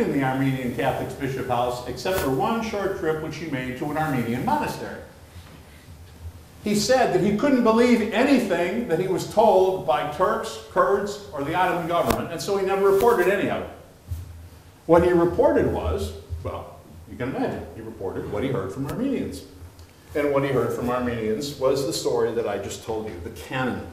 in the Armenian Catholic Bishop House except for one short trip which he made to an Armenian monastery. He said that he couldn't believe anything that he was told by Turks, Kurds, or the Ottoman government, and so he never reported any of it. What he reported was, well, you can imagine, he reported what he heard from Armenians. And what he heard from Armenians was the story that I just told you, the canon.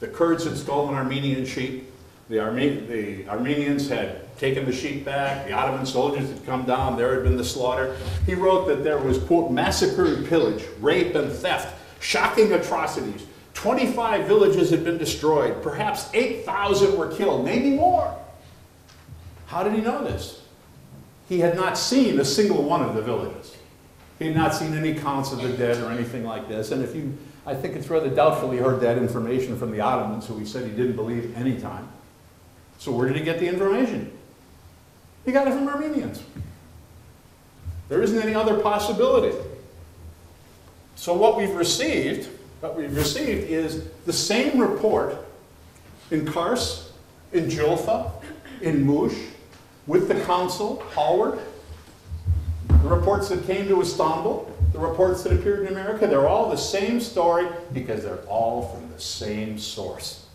The Kurds had stolen Armenian sheep, the, Arme the Armenians had taken the sheep back, the Ottoman soldiers had come down, there had been the slaughter. He wrote that there was, quote, massacre pillage, rape and theft, shocking atrocities. 25 villages had been destroyed, perhaps 8,000 were killed, maybe more. How did he know this? He had not seen a single one of the villages. He had not seen any counts of the dead or anything like this. And if you, I think it's rather doubtful he heard that information from the Ottomans, who he said he didn't believe any time. So where did he get the information? He got it from Armenians. There isn't any other possibility. So what we've received, what we've received is the same report in Kars, in Julfa, in Mush, with the council, Hallward, the reports that came to Istanbul, the reports that appeared in America, they're all the same story because they're all from the same source.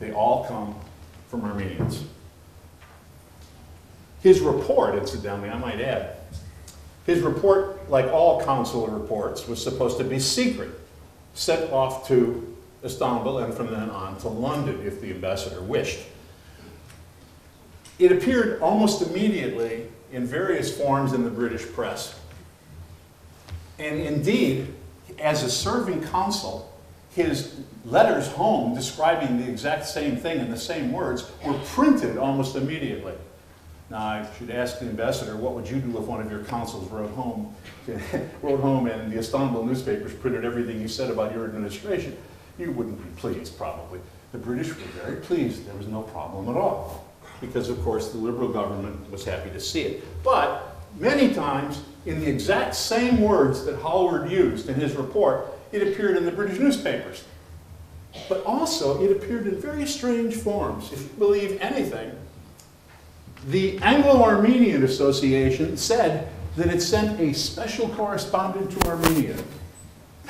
They all come from Armenians. His report, incidentally, I might add, his report, like all consular reports, was supposed to be secret, sent off to Istanbul and from then on to London if the ambassador wished. It appeared almost immediately in various forms in the British press. And indeed, as a serving consul, his letters home describing the exact same thing in the same words were printed almost immediately. Now, I should ask the ambassador, what would you do if one of your consuls wrote home, wrote home and the Istanbul newspapers printed everything you said about your administration? You wouldn't be pleased, probably. The British were very pleased. There was no problem at all because of course the liberal government was happy to see it. But many times, in the exact same words that Hallward used in his report, it appeared in the British newspapers. But also, it appeared in very strange forms. If you believe anything, the Anglo-Armenian Association said that it sent a special correspondent to Armenia.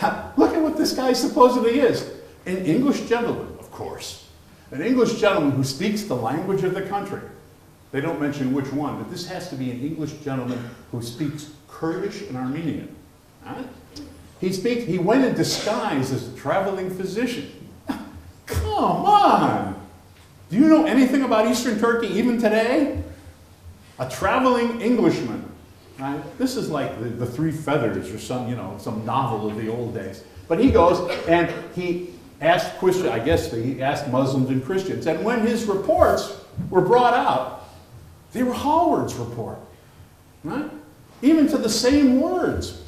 Now, look at what this guy supposedly is. An English gentleman, of course an English gentleman who speaks the language of the country. They don't mention which one, but this has to be an English gentleman who speaks Kurdish and Armenian. He speaks, he went in disguise as a traveling physician. Come on! Do you know anything about Eastern Turkey even today? A traveling Englishman. Right? This is like the, the Three Feathers or some, you know, some novel of the old days. But he goes and he asked Christians, I guess he asked Muslims and Christians. And when his reports were brought out, they were Hallward's report. Right? Even to the same words.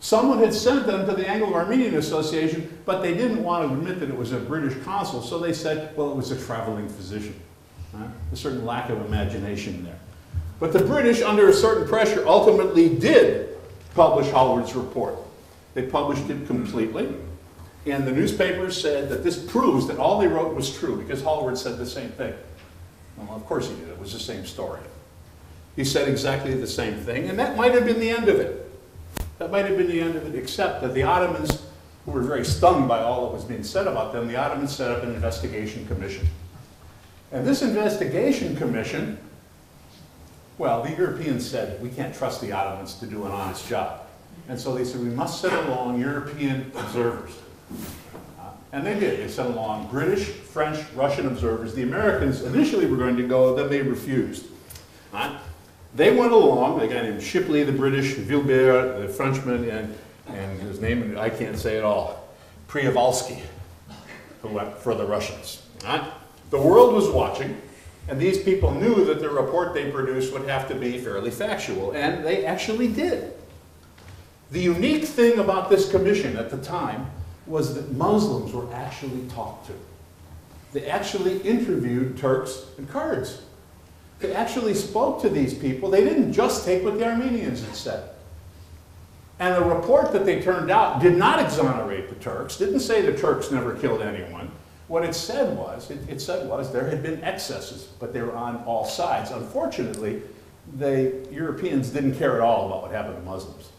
Someone had sent them to the Anglo-Armenian Association, but they didn't want to admit that it was a British consul, so they said, well, it was a traveling physician. Right? A certain lack of imagination there. But the British, under a certain pressure, ultimately did publish Hallward's report. They published it completely. And the newspapers said that this proves that all they wrote was true because Hallward said the same thing. Well, of course he did. It was the same story. He said exactly the same thing, and that might have been the end of it. That might have been the end of it, except that the Ottomans, who were very stung by all that was being said about them, the Ottomans set up an investigation commission. And this investigation commission, well, the Europeans said, we can't trust the Ottomans to do an honest job. And so they said, we must send along European observers. Uh, and they did. They sent along British, French, Russian observers. The Americans initially were going to go, then they refused. They went along, a guy named Shipley, the British, Vilbert, the Frenchman, and, and his name, I can't say it all, Prjevalsky, who went for the Russians. Uh, the world was watching, and these people knew that the report they produced would have to be fairly factual, and they actually did. The unique thing about this commission at the time was that Muslims were actually talked to. They actually interviewed Turks and Kurds. They actually spoke to these people. They didn't just take what the Armenians had said. And the report that they turned out did not exonerate the Turks, didn't say the Turks never killed anyone. What it said was, it, it said was there had been excesses, but they were on all sides. Unfortunately, the Europeans didn't care at all about what happened to Muslims.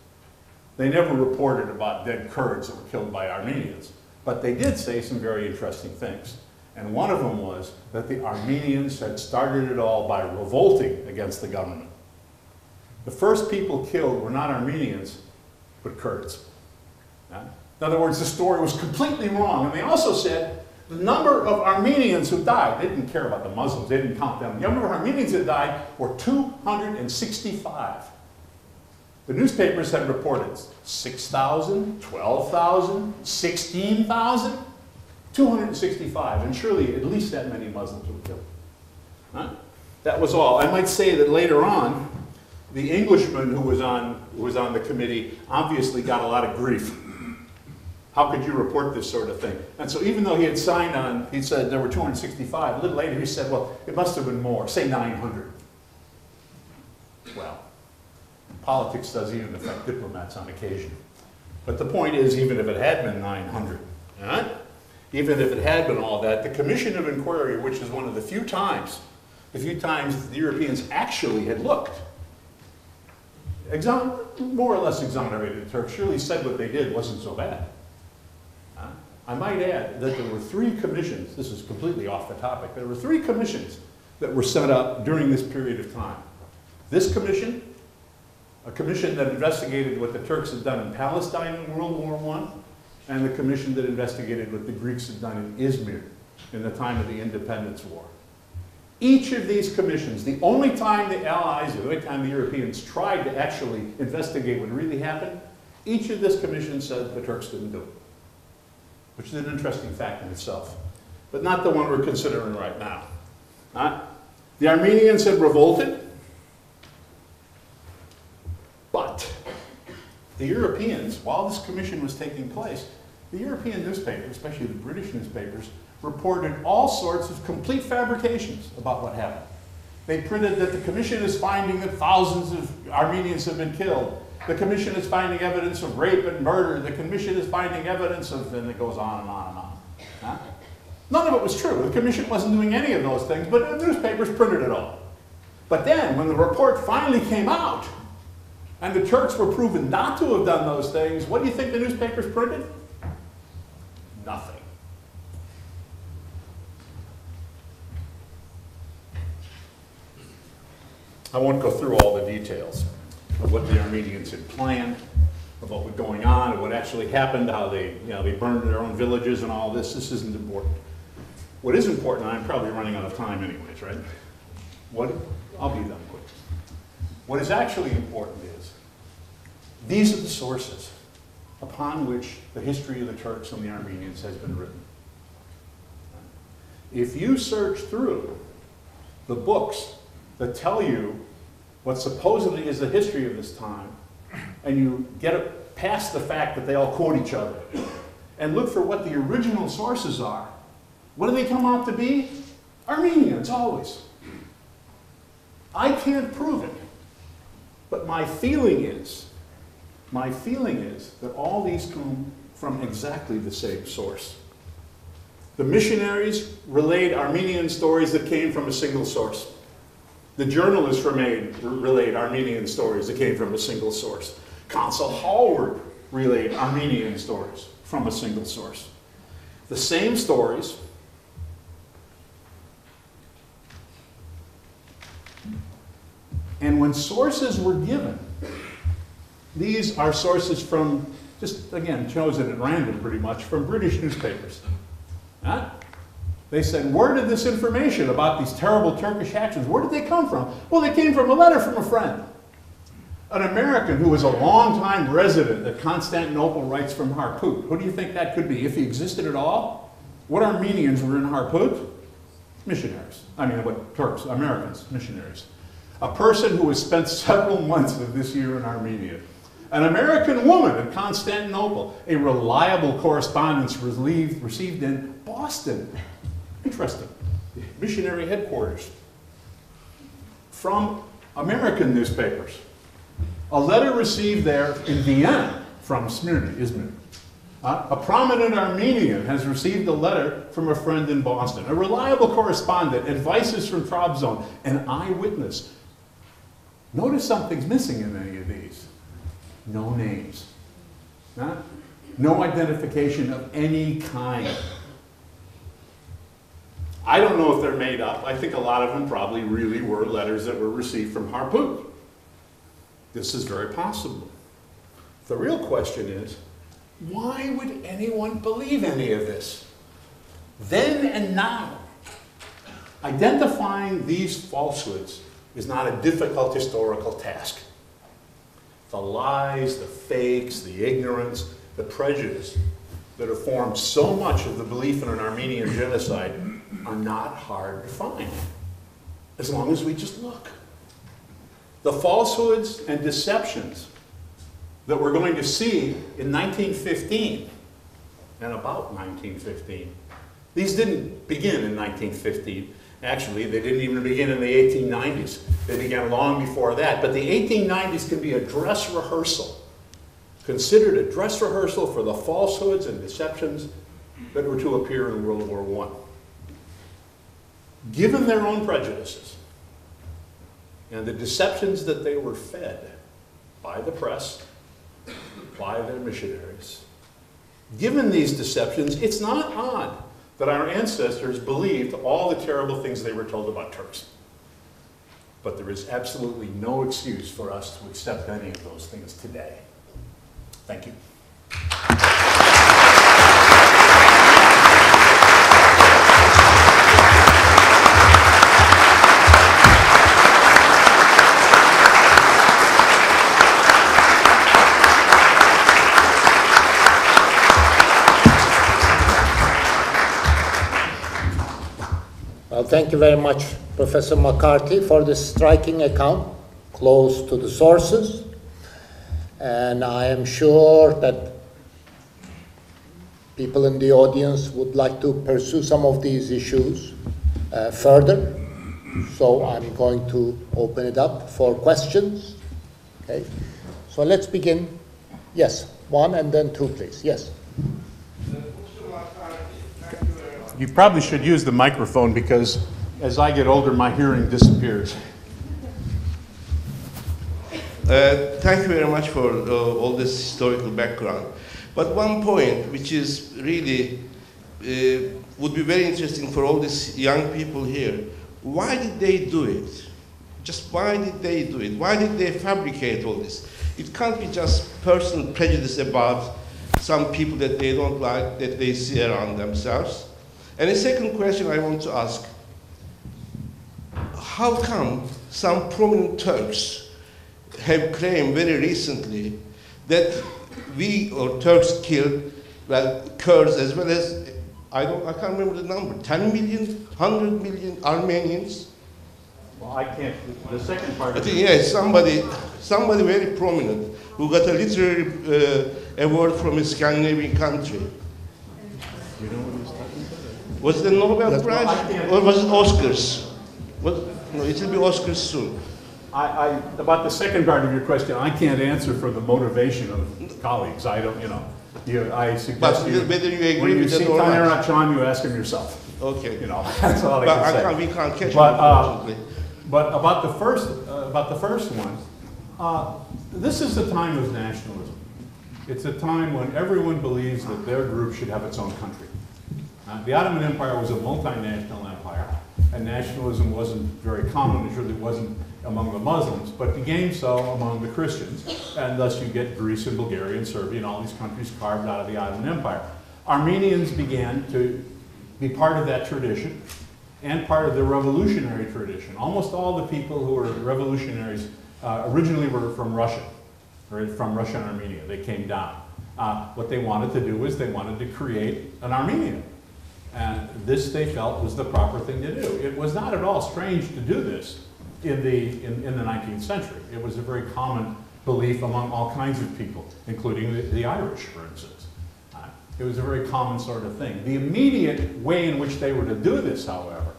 They never reported about dead Kurds that were killed by Armenians, but they did say some very interesting things. And one of them was that the Armenians had started it all by revolting against the government. The first people killed were not Armenians, but Kurds. In other words, the story was completely wrong. And they also said the number of Armenians who died, they didn't care about the Muslims, they didn't count them. The number of Armenians that died were 265. The newspapers had reported 6,000, 12,000, 16,000, 265, and surely at least that many Muslims were killed. Huh? That was all. I might say that later on, the Englishman who was on, who was on the committee obviously got a lot of grief how could you report this sort of thing? And so even though he had signed on, he said there were 265, a little later he said, well, it must have been more, say 900. Well, politics does even affect diplomats on occasion. But the point is, even if it had been 900, right? Even if it had been all that, the Commission of Inquiry, which is one of the few times, the few times the Europeans actually had looked, more or less exonerated the Turks, surely said what they did wasn't so bad. I might add that there were three commissions, this is completely off the topic, there were three commissions that were set up during this period of time. This commission, a commission that investigated what the Turks had done in Palestine in World War I, and the commission that investigated what the Greeks had done in Izmir in the time of the Independence War. Each of these commissions, the only time the Allies, the only time the Europeans tried to actually investigate what really happened, each of this commission said the Turks didn't do it which is an interesting fact in itself, but not the one we're considering right now. The Armenians had revolted, but the Europeans, while this commission was taking place, the European newspapers, especially the British newspapers, reported all sorts of complete fabrications about what happened. They printed that the commission is finding that thousands of Armenians have been killed. The commission is finding evidence of rape and murder. The commission is finding evidence of, and it goes on and on and on. Huh? None of it was true. The commission wasn't doing any of those things, but the newspapers printed it all. But then, when the report finally came out, and the Turks were proven not to have done those things, what do you think the newspapers printed? Nothing. I won't go through all the details of what the Armenians had planned, of what was going on, of what actually happened, how they, you know, they burned their own villages and all this. This isn't important. What is important, I'm probably running out of time anyways, right? What, I'll be done quick. What is actually important is, these are the sources upon which the history of the Turks and the Armenians has been written. If you search through the books that tell you what supposedly is the history of this time, and you get past the fact that they all quote each other, and look for what the original sources are, what do they come out to be? Armenians, always. I can't prove it, but my feeling is, my feeling is that all these come from exactly the same source. The missionaries relayed Armenian stories that came from a single source. The journalists relayed, relayed Armenian stories that came from a single source. Consul Hallward relayed Armenian stories from a single source. The same stories And when sources were given, these are sources from, just again, chosen at random pretty much, from British newspapers. Huh? They said, where did this information about these terrible Turkish actions, where did they come from? Well, they came from a letter from a friend. An American who was a long-time resident at Constantinople writes from Harput. Who do you think that could be, if he existed at all? What Armenians were in Harput? Missionaries. I mean, what Turks, Americans, missionaries. A person who has spent several months of this year in Armenia. An American woman in Constantinople. A reliable correspondence received, received in Boston Interesting. Missionary headquarters from American newspapers. A letter received there in Vienna from Smyrna, Izmir. Uh, a prominent Armenian has received a letter from a friend in Boston. A reliable correspondent, advices from Trabzon, an eyewitness. Notice something's missing in any of these. No names. No identification of any kind. I don't know if they're made up. I think a lot of them probably really were letters that were received from Harput. This is very possible. The real question is, why would anyone believe any of this? Then and now, identifying these falsehoods is not a difficult historical task. The lies, the fakes, the ignorance, the prejudice that have formed so much of the belief in an Armenian genocide are not hard to find, as long as we just look. The falsehoods and deceptions that we're going to see in 1915 and about 1915. These didn't begin in 1915. Actually, they didn't even begin in the 1890s. They began long before that. But the 1890s can be a dress rehearsal, considered a dress rehearsal for the falsehoods and deceptions that were to appear in World War I. Given their own prejudices and the deceptions that they were fed by the press, by their missionaries, given these deceptions, it's not odd that our ancestors believed all the terrible things they were told about Turks. But there is absolutely no excuse for us to accept any of those things today. Thank you. Thank you very much, Professor McCarthy, for this striking account, close to the sources. And I am sure that people in the audience would like to pursue some of these issues uh, further. So I'm going to open it up for questions. Okay, so let's begin. Yes, one and then two, please. Yes. You probably should use the microphone because as I get older, my hearing disappears. Uh, thank you very much for uh, all this historical background. But one point which is really uh, would be very interesting for all these young people here. Why did they do it? Just why did they do it? Why did they fabricate all this? It can't be just personal prejudice about some people that they don't like, that they see around themselves. And the second question I want to ask, how come some prominent Turks have claimed very recently that we or Turks killed well Kurds as well as I don't I can't remember the number 10 million 100 million Armenians Well, I can't, the second part. I think yes somebody somebody very prominent who got a literary uh, award from a Scandinavian country You know what he's talking about? Was it a Nobel Well, I Prize or was it Oscars was, no it will be Oscars soon I, I, about the second part of your question, I can't answer for the motivation of colleagues. I don't, you know, you, I suggest But you. whether you agree When you with that see or not. Taner Akçam, you ask him yourself. okay You know, that's all I but can I say. can't, we can't catch But, it uh, unfortunately. But about the first, uh, about the first one, uh, this is a time of nationalism. It's a time when everyone believes that their group should have its own country. Uh, the Ottoman Empire was a multinational empire, and nationalism wasn't very common. It surely wasn't among the Muslims, but became so among the Christians, and thus you get Greece and Bulgaria and Serbia and all these countries carved out of the Ottoman Empire. Armenians began to be part of that tradition and part of the revolutionary tradition. Almost all the people who were revolutionaries uh, originally were from Russia, or from Russia and Armenia. They came down. Uh, what they wanted to do was they wanted to create an Armenia. And this they felt was the proper thing to do. It was not at all strange to do this in the, in, in the 19th century. It was a very common belief among all kinds of people, including the, the Irish, for instance. Uh, It was a very common sort of thing. The immediate way in which they were to do this, however,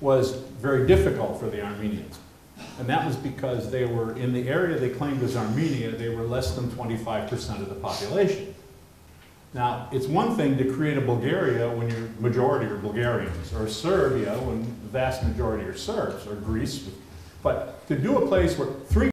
was very difficult for the Armenians. And that was because they were, in the area they claimed as Armenia, they were less than 25% of the population. Now, it's one thing to create a Bulgaria when your majority are Bulgarians, or Serbia when the vast majority are Serbs, or Greece. But to do a place where three